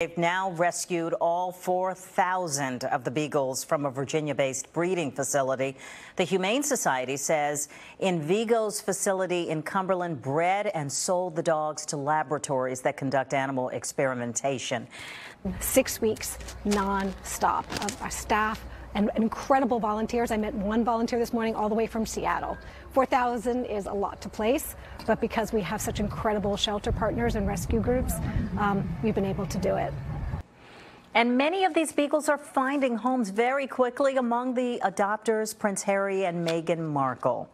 They've now rescued all 4,000 of the beagles from a Virginia-based breeding facility. The Humane Society says Envigo's facility in Cumberland bred and sold the dogs to laboratories that conduct animal experimentation. Six weeks non-stop of our staff and incredible volunteers. I met one volunteer this morning all the way from Seattle. 4,000 is a lot to place, but because we have such incredible shelter partners and rescue groups, um, we've been able to do it. And many of these beagles are finding homes very quickly. Among the adopters, Prince Harry and Meghan Markle.